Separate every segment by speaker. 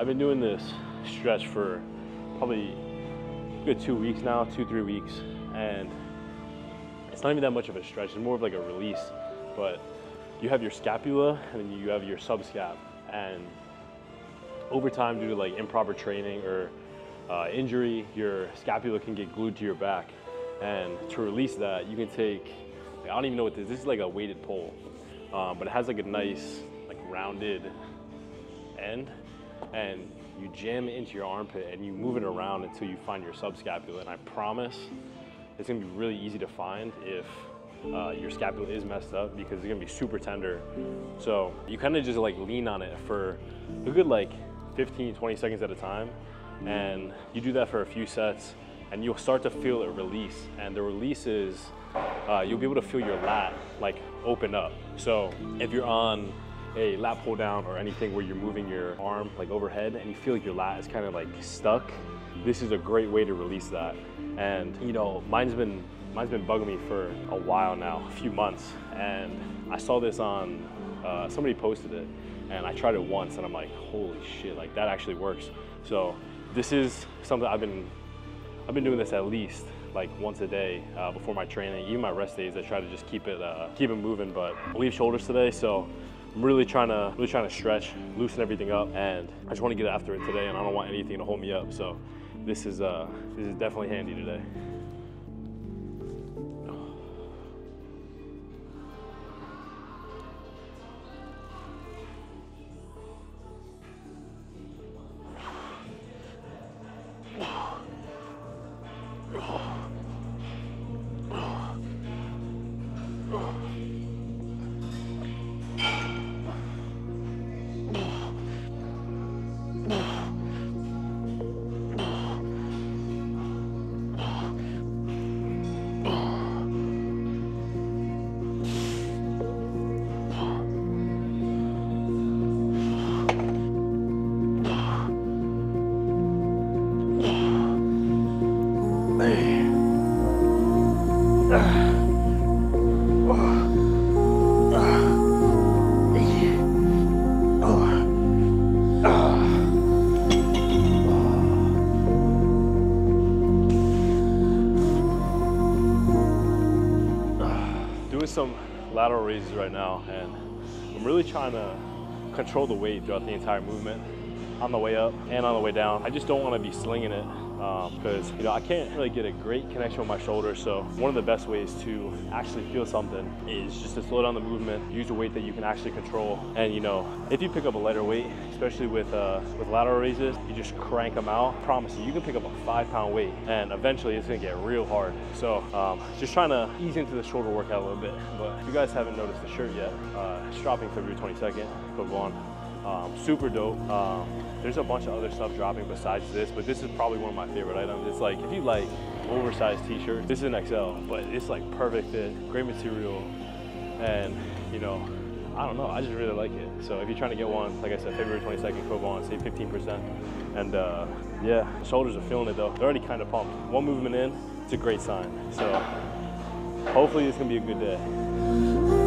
Speaker 1: I've been doing this stretch for probably good two weeks now, two, three weeks. And it's not even that much of a stretch, it's more of like a release. But you have your scapula and then you have your subscap. And over time, due to like improper training or uh, injury, your scapula can get glued to your back. And to release that, you can take, I don't even know what this, is, this is like a weighted pole, um, but it has like a nice, like rounded end and you jam it into your armpit and you move it around until you find your subscapula. And I promise it's gonna be really easy to find if uh, your scapula is messed up because it's gonna be super tender. So you kind of just like lean on it for a good like 15, 20 seconds at a time. And you do that for a few sets and you'll start to feel it release. And the release is, uh, you'll be able to feel your lat like open up. So if you're on a lat pull down or anything where you're moving your arm like overhead and you feel like your lat is kind of like stuck, this is a great way to release that. And you know, mine's been mine's been bugging me for a while now, a few months. And I saw this on uh, somebody posted it, and I tried it once, and I'm like, holy shit, like that actually works. So this is something I've been I've been doing this at least like once a day uh, before my training. Even my rest days, I try to just keep it uh, keep it moving. But we have shoulders today, so I'm really trying to really trying to stretch, loosen everything up, and I just want to get after it today. And I don't want anything to hold me up. So this is uh, this is definitely handy today. Doing lateral raises right now, and I'm really trying to control the weight throughout the entire movement on the way up and on the way down. I just don't want to be slinging it because you know I can't really get a great connection with my shoulder. So one of the best ways to actually feel something is just to slow down the movement, use a weight that you can actually control. And you know, if you pick up a lighter weight, especially with uh, with lateral raises, you just crank them out. I promise you, you can pick up a five pound weight, and eventually it's gonna get real hard. So um, just trying to ease into the shoulder workout a little bit. But if you guys haven't noticed the shirt yet, uh, it's dropping February 22nd. Code Vaughn. Um, super dope. Um, there's a bunch of other stuff dropping besides this, but this is probably one of my favorite items. It's like, if you like oversized t-shirts, this is an XL, but it's like perfect fit, great material, and you know, I don't know, I just really like it. So if you're trying to get one, like I said, February 22nd, Code Vaughn, save 15%. And uh, yeah, shoulders are feeling it though. They're already kind of pumped. One movement in, it's a great sign. So hopefully it's gonna be a good day.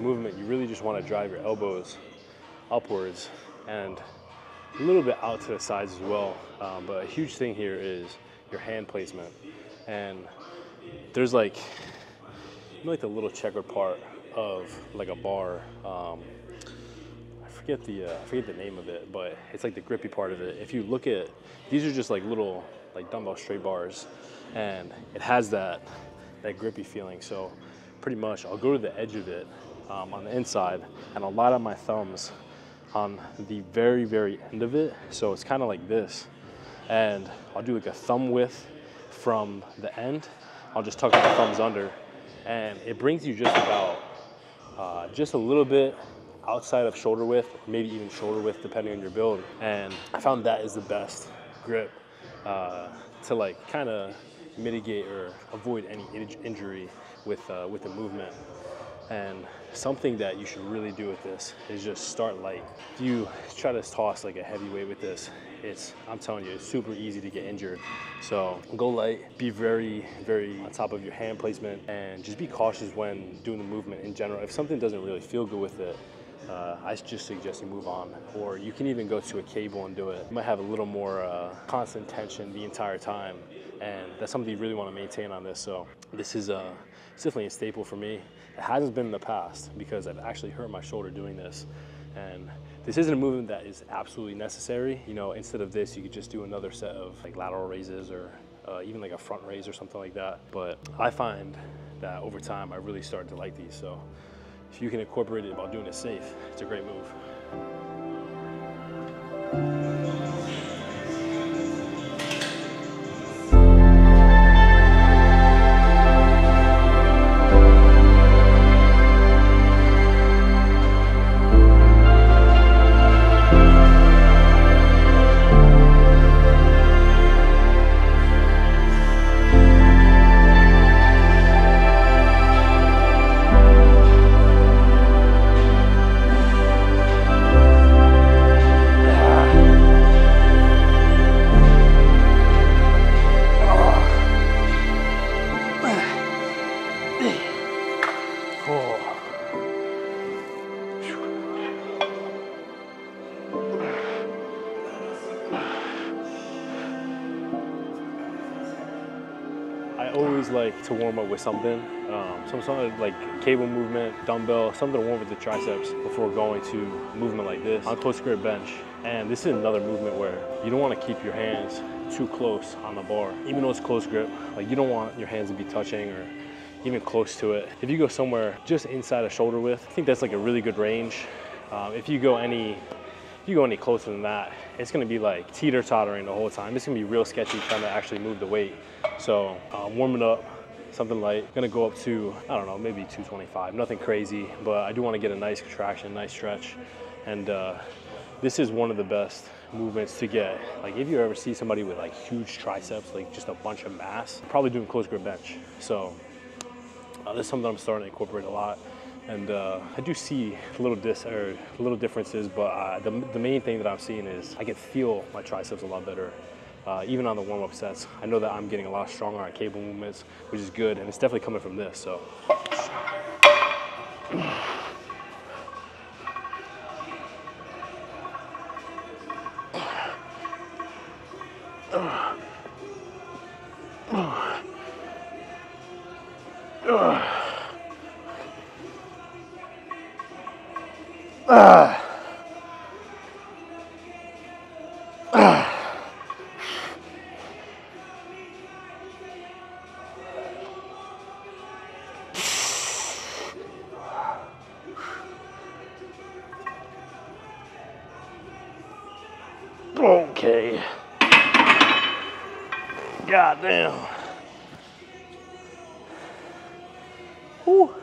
Speaker 1: Movement, you really just want to drive your elbows upwards and a little bit out to the sides as well. Um, but a huge thing here is your hand placement. And there's like, you know, like the little checkered part of like a bar. Um, I forget the uh, I forget the name of it, but it's like the grippy part of it. If you look at these are just like little like dumbbell straight bars, and it has that that grippy feeling. So pretty much, I'll go to the edge of it um, on the inside, and a lot of my thumbs on the very very end of it. So it's kind of like this, and I'll do like a thumb width from the end. I'll just tuck my thumbs under, and it brings you just about uh, just a little bit outside of shoulder width, maybe even shoulder width, depending on your build. And I found that is the best grip uh, to like kind of mitigate or avoid any injury with uh, with the movement. And something that you should really do with this is just start light. If you try to toss like a heavy weight with this, it's I'm telling you, it's super easy to get injured. So go light, be very, very on top of your hand placement, and just be cautious when doing the movement in general. If something doesn't really feel good with it, uh, I just suggest you move on. Or you can even go to a cable and do it. You might have a little more uh, constant tension the entire time, and that's something you really want to maintain on this. So this is uh, definitely a staple for me. It hasn't been in the past because I've actually hurt my shoulder doing this. And this isn't a movement that is absolutely necessary. You know, instead of this, you could just do another set of like lateral raises or uh, even like a front raise or something like that. But I find that over time, I really started to like these. So if you can incorporate it while doing it safe, it's a great move. To warm up with something. Um, some sort of like cable movement, dumbbell, something to warm with the triceps before going to movement like this on close grip bench. And this is another movement where you don't want to keep your hands too close on the bar. Even though it's close grip, like you don't want your hands to be touching or even close to it. If you go somewhere just inside a shoulder width, I think that's like a really good range. Um, if you go any if you go any closer than that, it's gonna be like teeter tottering the whole time. It's gonna be real sketchy trying to actually move the weight. So uh, warming up, something light. Gonna go up to, I don't know, maybe 225. Nothing crazy, but I do wanna get a nice contraction, nice stretch. And uh, this is one of the best movements to get. Like if you ever see somebody with like huge triceps, like just a bunch of mass, probably doing close grip bench. So uh, this is something I'm starting to incorporate a lot. And uh, I do see little dis or little differences, but uh, the, the main thing that I'm seeing is I can feel my triceps a lot better uh, even on the warm-up sets. I know that I'm getting a lot stronger on cable movements, which is good, and it's definitely coming from this, so. Ah. Whew.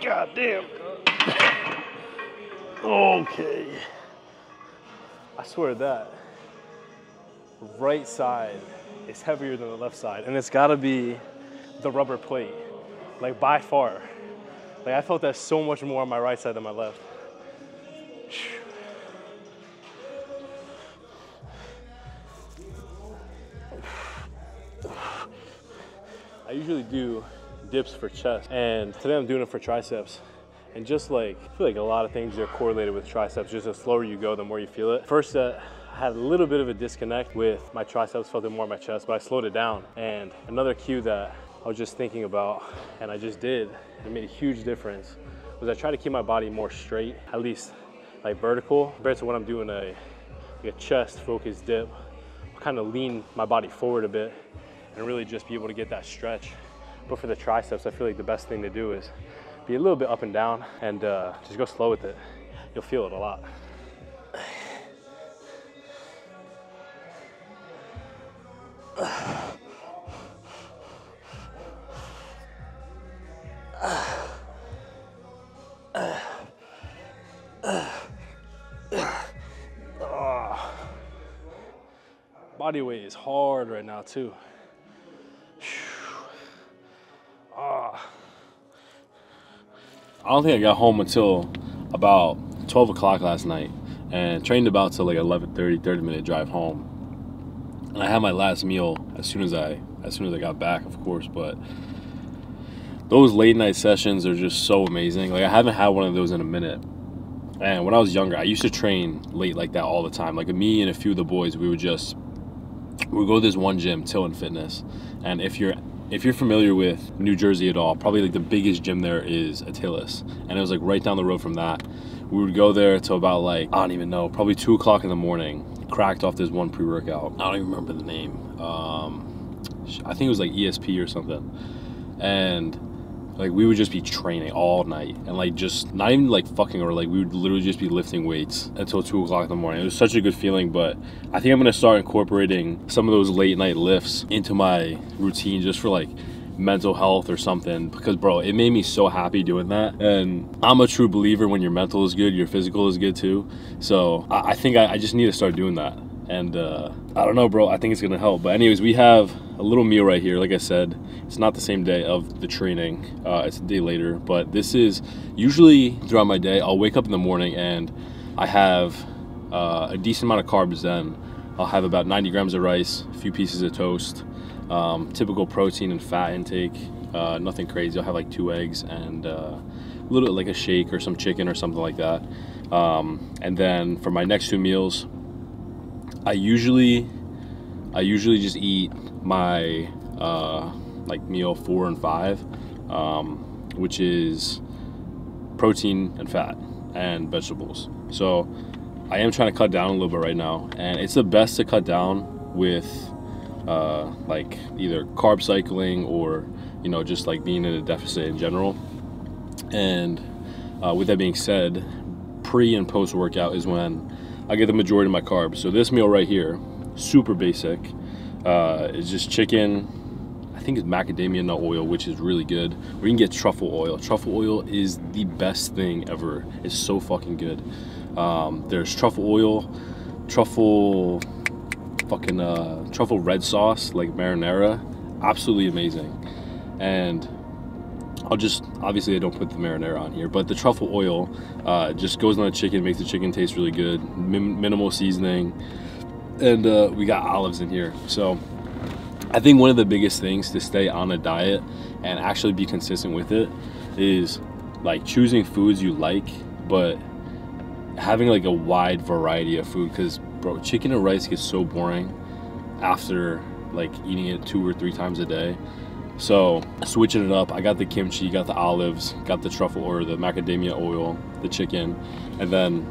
Speaker 1: God damn. Okay. I swear that right side is heavier than the left side, and it's gotta be the rubber plate, like by far. Like I felt that so much more on my right side than my left. I usually do dips for chest, and today I'm doing it for triceps. And just like, I feel like a lot of things are correlated with triceps. Just the slower you go, the more you feel it. First set, had a little bit of a disconnect with my triceps, felt it more in my chest, but I slowed it down. And another cue that I was just thinking about, and I just did, it made a huge difference, was I try to keep my body more straight, at least like vertical, compared to when I'm doing a, like a chest focused dip. I'll kind of lean my body forward a bit and really just be able to get that stretch. But for the triceps, I feel like the best thing to do is be a little bit up and down and uh, just go slow with it. You'll feel it a lot. Body weight is hard right now too. Ah. I don't think I got home until about 12 o'clock last night and trained about to like 11 30 30 minute drive home and i had my last meal as soon as i as soon as i got back of course but those late night sessions are just so amazing. Like i haven't had one of those in a minute. And when i was younger i used to train late like that all the time. Like me and a few of the boys we would just we would go to this one gym Tillin Fitness. And if you're if you're familiar with New Jersey at all, probably like the biggest gym there is Atilis, and it was like right down the road from that. We would go there till about like I don't even know, probably two o'clock in the morning. Cracked off this one pre-workout. I don't even remember the name. Um, I think it was like ESP or something, and like we would just be training all night and like just not even like fucking or like we would literally just be lifting weights until two o'clock in the morning. It was such a good feeling, but I think I'm gonna start incorporating some of those late night lifts into my routine just for like mental health or something because bro it made me so happy doing that and i'm a true believer when your mental is good your physical is good too so i, I think I, I just need to start doing that and uh, I don't know, bro. I think it's gonna help. But anyways, we have a little meal right here. Like I said, it's not the same day of the training. Uh, it's a day later. But this is usually throughout my day. I'll wake up in the morning and I have uh, a decent amount of carbs. Then I'll have about 90 grams of rice, a few pieces of toast, um, typical protein and fat intake. Uh, nothing crazy. I'll have like two eggs and uh, a little bit like a shake or some chicken or something like that. Um, and then for my next two meals, I usually I usually just eat my uh, like meal four and five, um, which is protein and fat and vegetables. So I am trying to cut down a little bit right now, and it's the best to cut down with uh, like either carb cycling or you know just like being in a deficit in general. And uh, with that being said, pre and post workout is when I get the majority of my carbs. So this meal right here, super basic. Uh, it's just chicken. I think it's macadamia nut oil, which is really good. We can get truffle oil. Truffle oil is the best thing ever. It's so fucking good. Um, there's truffle oil, truffle, fucking uh, truffle red sauce like marinara. Absolutely amazing. And I'll just obviously I don't put the marinara on here, but the truffle oil uh, just goes on the chicken, makes the chicken taste really good. Min- minimal seasoning, and uh, we got olives in here. So I think one of the biggest things to stay on a diet and actually be consistent with it is like choosing foods you like, but having like a wide variety of food. Because bro, chicken and rice gets so boring after like eating it two or three times a day so switching it up, I got the kimchi, got the olives, got the truffle or the macadamia oil, the chicken, and then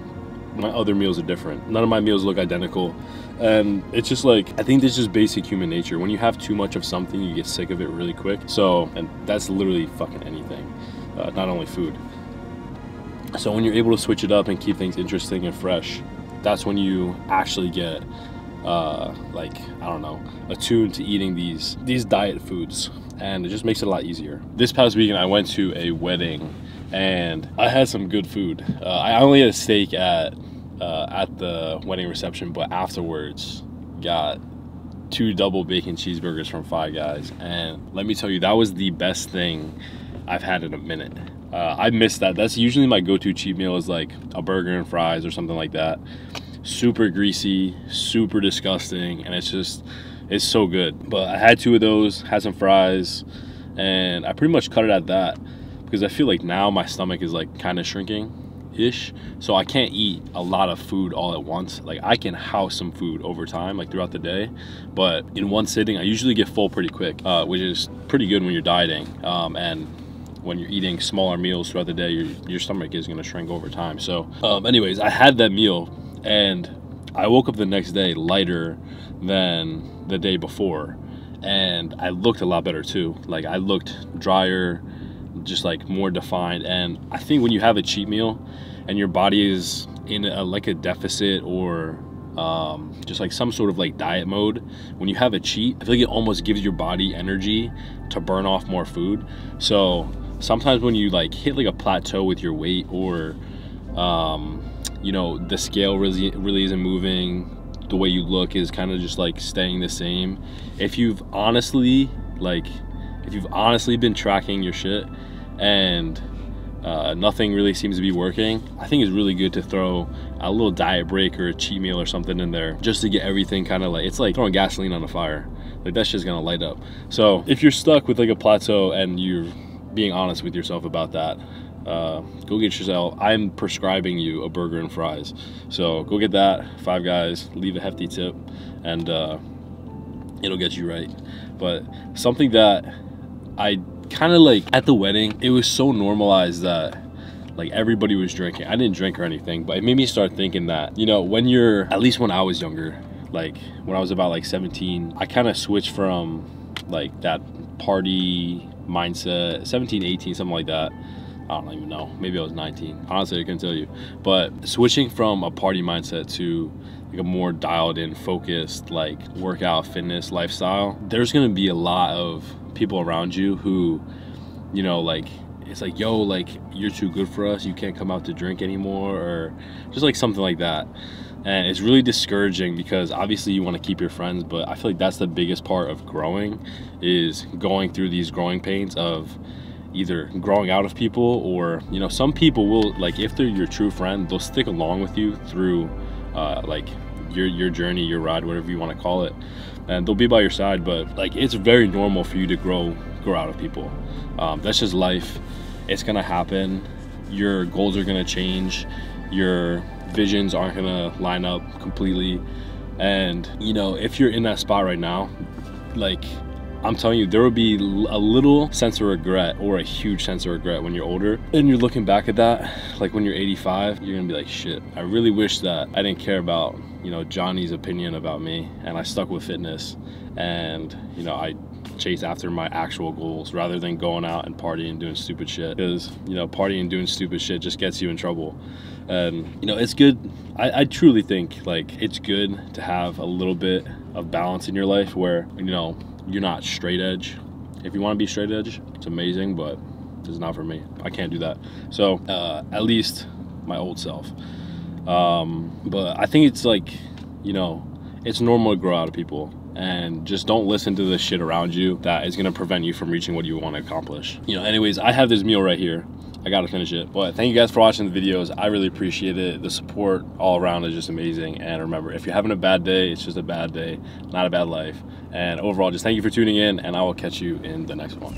Speaker 1: my other meals are different. None of my meals look identical. And it's just like, I think this is just basic human nature. When you have too much of something, you get sick of it really quick. So, and that's literally fucking anything, uh, not only food. So when you're able to switch it up and keep things interesting and fresh, that's when you actually get uh, like I don't know, attuned to eating these these diet foods and it just makes it a lot easier. This past weekend, I went to a wedding and I had some good food. Uh, I only had a steak at uh, at the wedding reception, but afterwards got two double bacon cheeseburgers from Five Guys, and let me tell you, that was the best thing I've had in a minute. Uh, I miss that. That's usually my go-to cheat meal is like a burger and fries or something like that. Super greasy, super disgusting, and it's just it's so good. But I had two of those, had some fries, and I pretty much cut it at that because I feel like now my stomach is like kind of shrinking ish so i can't eat a lot of food all at once like i can house some food over time like throughout the day but in one sitting i usually get full pretty quick uh, which is pretty good when you're dieting um, and when you're eating smaller meals throughout the day your, your stomach is going to shrink over time so um, anyways i had that meal and i woke up the next day lighter than the day before and i looked a lot better too like i looked drier just like more defined. And I think when you have a cheat meal and your body is in a, like a deficit or um, just like some sort of like diet mode, when you have a cheat, I feel like it almost gives your body energy to burn off more food. So sometimes when you like hit like a plateau with your weight or um, you know the scale really really isn't moving the way you look is kind of just like staying the same if you've honestly like if you've honestly been tracking your shit and uh, nothing really seems to be working, I think it's really good to throw a little diet break or a cheat meal or something in there just to get everything kind of like, it's like throwing gasoline on a fire. Like that's just gonna light up. So if you're stuck with like a plateau and you're being honest with yourself about that, uh, go get yourself, I'm prescribing you a burger and fries. So go get that, Five Guys, leave a hefty tip, and uh, it'll get you right. But something that I kind of like at the wedding, it was so normalized that like everybody was drinking. I didn't drink or anything, but it made me start thinking that, you know, when you're, at least when I was younger, like when I was about like 17, I kind of switched from like that party mindset, 17, 18, something like that. I don't even know. Maybe I was 19. Honestly, I couldn't tell you. But switching from a party mindset to like a more dialed in, focused, like workout, fitness, lifestyle, there's gonna be a lot of people around you who, you know, like it's like, yo, like you're too good for us. You can't come out to drink anymore, or just like something like that. And it's really discouraging because obviously you want to keep your friends, but I feel like that's the biggest part of growing is going through these growing pains of either growing out of people or you know some people will like if they're your true friend they'll stick along with you through uh, like your your journey your ride whatever you want to call it. And they'll be by your side but like it's very normal for you to grow grow out of people. Um, that's just life. It's gonna happen. Your goals are gonna change. Your visions aren't gonna line up completely and you know if you're in that spot right now like I'm telling you, there will be a little sense of regret or a huge sense of regret when you're older. And you're looking back at that, like when you're 85, you're gonna be like, shit, I really wish that I didn't care about, you know, Johnny's opinion about me and I stuck with fitness and, you know, I chase after my actual goals rather than going out and partying and doing stupid shit. Because, you know, partying and doing stupid shit just gets you in trouble. And, you know, it's good. I, I truly think like it's good to have a little bit of balance in your life where, you know, you're not straight edge. If you want to be straight edge, it's amazing, but it's not for me. I can't do that. So uh, at least my old self. Um, but I think it's like, you know, it's normal to grow out of people and just don't listen to the shit around you that is going to prevent you from reaching what you want to accomplish. You know, anyways, I have this meal right here. I gotta finish it. But thank you guys for watching the videos. I really appreciate it. The support all around is just amazing. And remember, if you're having a bad day, it's just a bad day, not a bad life. And overall, just thank you for tuning in, and I will catch you in the next one.